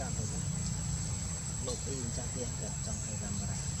ចាប់ទៅលោកអ៊ីចាស់ទៀតគាត់ចង់ធ្វើកាមេរ៉ា